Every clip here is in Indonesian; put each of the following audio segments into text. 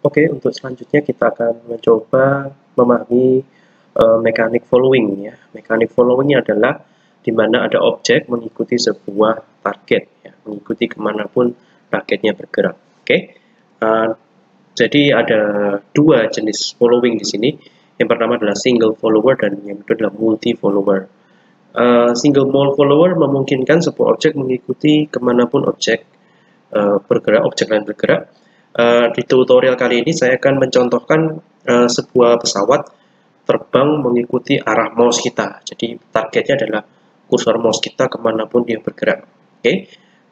Oke, untuk selanjutnya kita akan mencoba memahami uh, mekanik following ya. Mekanik following adalah di mana ada objek mengikuti sebuah target, ya, mengikuti ke mana pun targetnya bergerak. Oke, uh, jadi ada dua jenis following di sini. Yang pertama adalah single follower dan yang kedua adalah multi follower. Uh, single mole follower memungkinkan sebuah objek mengikuti ke mana pun objek uh, bergerak, objek lain bergerak Uh, di tutorial kali ini saya akan mencontohkan uh, sebuah pesawat terbang mengikuti arah mouse kita. Jadi targetnya adalah kursor mouse kita ke mana pun dia bergerak. Oke, okay?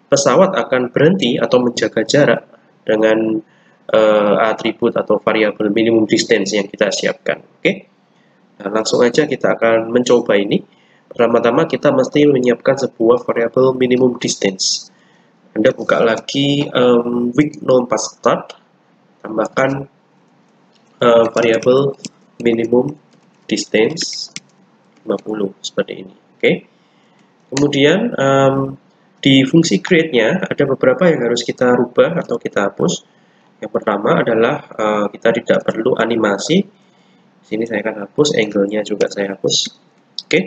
pesawat akan berhenti atau menjaga jarak dengan uh, atribut atau variabel minimum distance yang kita siapkan. Oke, okay? nah, langsung aja kita akan mencoba ini. Pertama-tama kita mesti menyiapkan sebuah variabel minimum distance. Anda buka lagi um, week 04 start, tambahkan uh, variabel minimum distance 50 seperti ini. Oke. Okay. Kemudian um, di fungsi create-nya ada beberapa yang harus kita rubah atau kita hapus. Yang pertama adalah uh, kita tidak perlu animasi. Sini saya akan hapus, angle-nya juga saya hapus. Oke. Okay.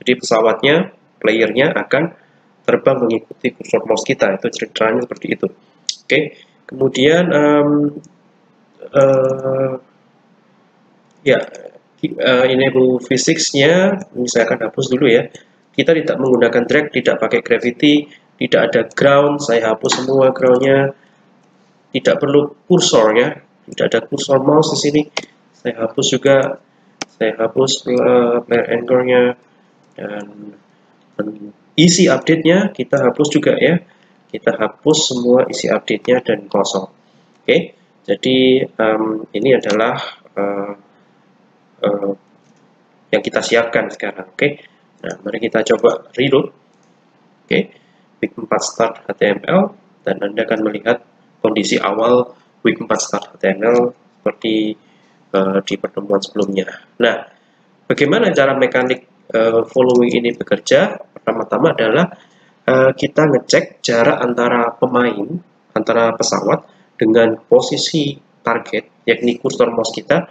Jadi pesawatnya, player-nya akan terbang mengikuti kursor mouse kita. Itu ceritanya seperti itu. Oke okay. kemudian um, uh, ya uh, enable physics-nya ini saya akan hapus dulu ya. Kita tidak menggunakan drag tidak pakai gravity tidak ada ground saya hapus semua groundnya. Tidak perlu kursor ya tidak ada kursor mouse di sini. Saya hapus juga saya hapus uh, player anchor-nya dan isi update-nya kita hapus juga ya kita hapus semua isi update-nya dan kosong oke okay? jadi um, ini adalah uh, uh, yang kita siapkan sekarang oke okay? nah mari kita coba reload oke okay? week 4 start HTML dan anda akan melihat kondisi awal week 4 start HTML seperti uh, di pertemuan sebelumnya nah bagaimana cara mekanik uh, following ini bekerja, pertama-tama adalah uh, kita ngecek jarak antara pemain, antara pesawat dengan posisi target, yakni kursor mouse kita,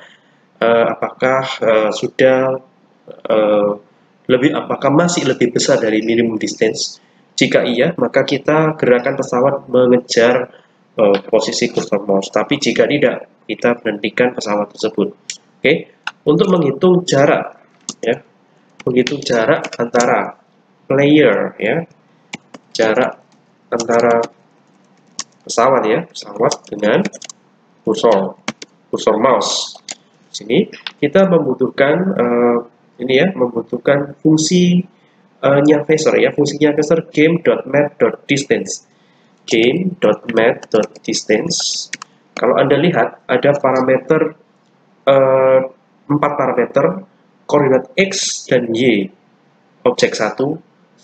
uh, apakah uh, sudah uh, lebih, apakah masih lebih besar dari minimum distance. Jika iya, maka kita gerakan pesawat mengejar uh, posisi kursor mouse. Tapi jika tidak, kita berhentikan pesawat tersebut. Oke, okay? untuk menghitung jarak, ya, begitu jarak antara player ya. Jarak antara pesawat ya pesawat dengan kursor kursor mouse. Sini kita membutuhkan uh, ini ya membutuhkan fungsi uh, nya phaser ya fungsinya phaser game.map.distance game.map.distance kalau anda lihat ada parameter uh, parameter koordinat X dan Y. Objek 1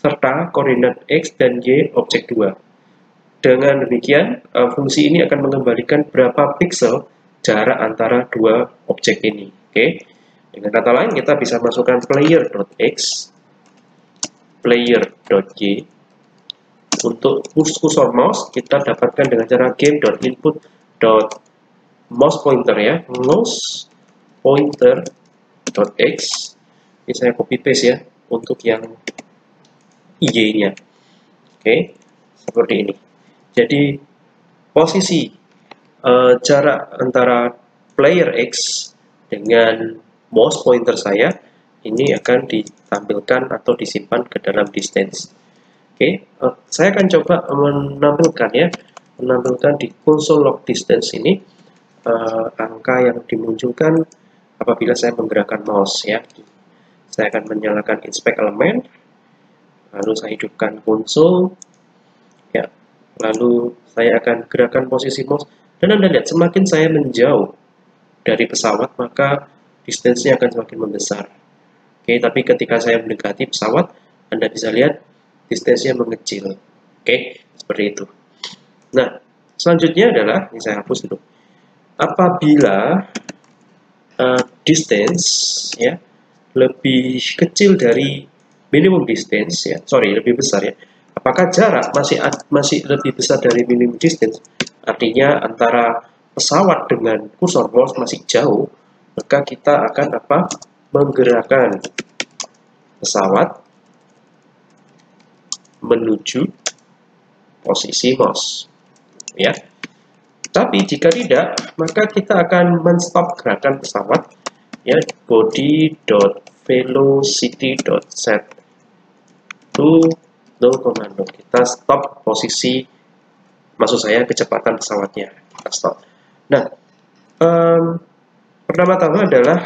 serta koordinat X dan Y objek 2. Dengan demikian, eh, fungsi ini akan mengembalikan berapa piksel jarak antara dua objek ini. Oke. Dengan kata lain, kita bisa masukkan player.x, player.y. Untuk kursor mouse, kita dapatkan dengan cara game.input.mouse pointer ya, mouse pointer x ini saya copy paste ya untuk yang ig-nya oke seperti ini. Jadi posisi uh, jarak antara player X dengan mouse pointer saya ini akan ditampilkan atau disimpan ke dalam distance. Oke uh, saya akan coba menampilkan ya menampilkan di console log distance ini uh, angka yang dimunculkan apabila saya menggerakkan mouse ya. Saya akan menyalakan inspect element, lalu saya hidupkan konsol, ya. Lalu saya akan gerakan posisi mouse dan Anda lihat semakin saya menjauh dari pesawat maka distance-nya akan semakin membesar. Oke, tapi ketika saya mendekati pesawat, Anda bisa lihat distance-nya mengecil. Oke, seperti itu. Nah, selanjutnya adalah, ini saya hapus dulu. Apabila uh, distance ya lebih kecil dari minimum distance ya sorry lebih besar ya apakah jarak masih masih lebih besar dari minimum distance artinya antara pesawat dengan kursor mouse masih jauh, maka kita akan apa? Menggerakkan pesawat menuju posisi mouse. Ya. Tapi jika tidak, maka kita akan menstop gerakan pesawat ya body.velocity.set to 0,0. Kita stop posisi maksud saya kecepatan pesawatnya. Kita stop. Nah, um, pertama-tama adalah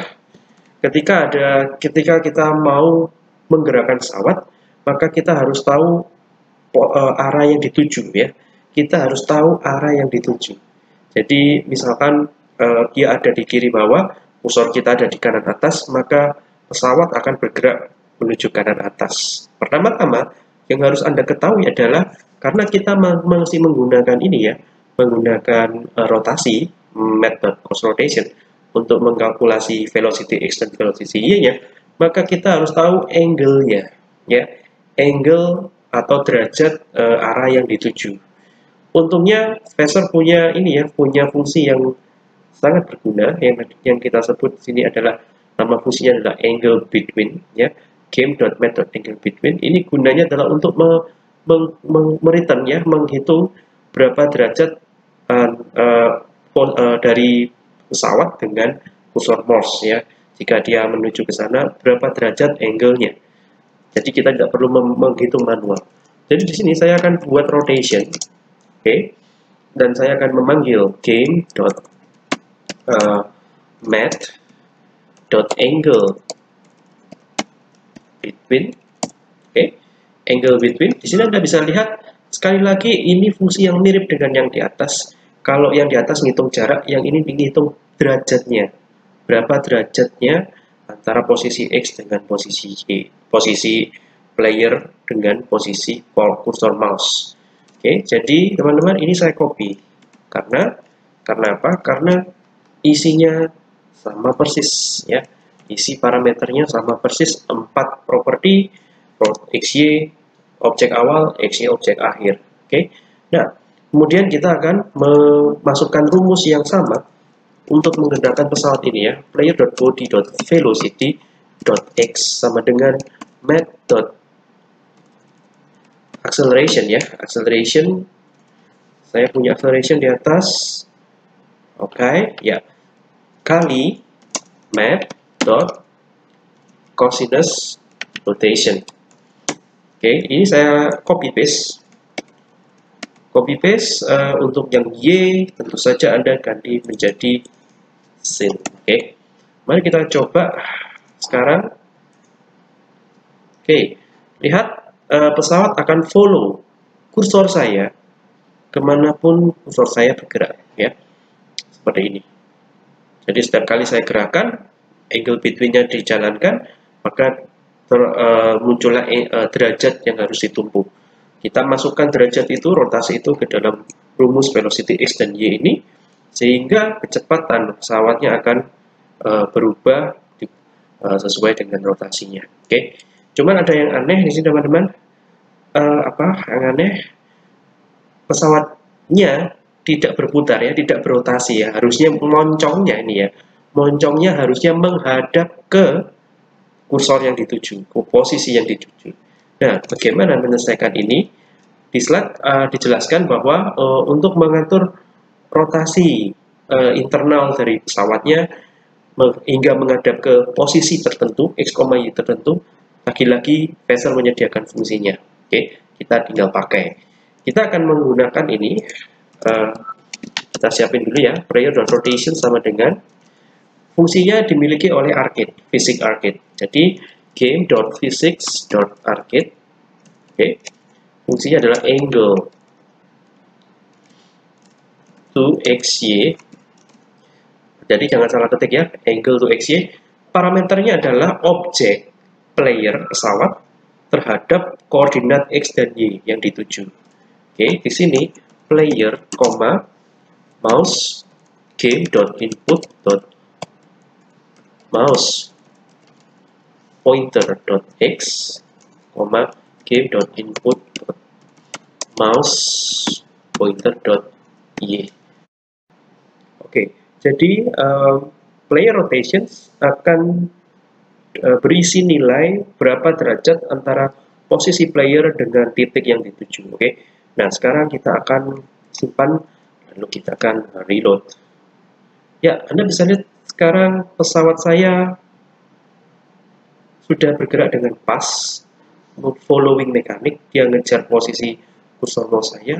ketika ada ketika kita mau menggerakkan pesawat, maka kita harus tahu uh, arah yang dituju ya. Kita harus tahu arah yang dituju. Jadi misalkan uh, dia ada di kiri bawah, kursor kita ada di kanan atas, maka pesawat akan bergerak menuju kanan atas. Pertama-tama yang harus Anda ketahui adalah karena kita masih menggunakan ini ya, menggunakan uh, rotasi method cross rotation untuk mengkalkulasi velocity x dan velocity y-nya, maka kita harus tahu angle-nya ya. Angle atau derajat uh, arah yang dituju. Untungnya Phaser punya ini ya, punya fungsi yang sangat berguna yang yang kita sebut di sini adalah nama fungsinya adalah angle between ya game dot method angle between ini gunanya adalah untuk me, me, me, mereturn ya menghitung berapa derajat uh, uh, uh, dari pesawat dengan kursor Morse ya. Jika dia menuju ke sana berapa derajat angle-nya. Jadi kita tidak perlu menghitung manual. Jadi di sini saya akan buat rotation oke? Okay? dan saya akan memanggil game dot uh, dot angle between oke okay. angle between. Di sini anda bisa lihat sekali lagi ini fungsi yang mirip dengan yang di atas. Kalau yang di atas ngitung jarak yang ini ngitung derajatnya. Berapa derajatnya antara posisi X dengan posisi Y? Posisi player dengan posisi kursor mouse. Oke okay, jadi teman-teman ini saya copy. Karena karena apa? Karena isinya sama persis ya isi parameternya sama persis empat properti xy objek awal xy objek akhir. Oke? Okay? nah kemudian kita akan memasukkan rumus yang sama untuk menggunakan pesawat ini ya. player.body.velocity.x sama dengan math acceleration ya. Acceleration. Saya punya acceleration di atas. Oke okay, ya. Kali map dot cosinus rotation oke okay, ini saya copy paste copy paste uh, untuk yang y tentu saja anda ganti menjadi sin oke okay. mari kita coba sekarang oke okay. lihat uh, pesawat akan follow kursor saya ke mana pun kursor saya bergerak ya seperti ini jadi setiap kali saya gerakan angle between-nya dijalankan maka ter, uh, muncullah uh, derajat yang harus ditumpuk kita masukkan derajat itu rotasi itu ke dalam rumus velocity x dan y ini sehingga kecepatan pesawatnya akan uh, berubah di, uh, sesuai dengan rotasinya oke okay? cuman ada yang aneh di sini teman-teman uh, apa yang aneh pesawatnya tidak berputar ya, tidak berotasi ya. Harusnya moncongnya ini ya. Moncongnya harusnya menghadap ke kursor yang dituju, ke posisi yang dituju. Nah, bagaimana menyelesaikan ini? Di slide uh, dijelaskan bahwa uh, untuk mengatur rotasi uh, internal dari pesawatnya hingga menghadap ke posisi tertentu, x, y tertentu, lagi-lagi Vessel menyediakan fungsinya. Oke, kita tinggal pakai. Kita akan menggunakan ini, uh, kita siapin dulu ya, prayer dan rotation sama dengan fungsinya dimiliki oleh arcade, physics arcade. Jadi game.physics.arcade, oke, okay. fungsinya adalah angle to xy. Jadi jangan salah ketik ya, angle to xy. Parameternya adalah objek player pesawat terhadap koordinat x dan y yang dituju. Oke, di sini player, mouse game dot input dot mouse pointer dot x, dot input mouse pointer dot y. Oke, jadi uh, player rotations akan uh, berisi nilai berapa derajat antara posisi player dengan titik yang dituju. Oke, nah sekarang kita akan simpan lalu kita akan reload. Ya, Anda bisa lihat sekarang pesawat saya sudah bergerak dengan pas, following mekanik, dia ngejar posisi kursor saya,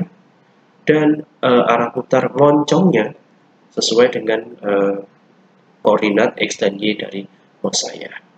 dan uh, arah putar moncongnya sesuai dengan uh, koordinat X dan Y dari mouse saya.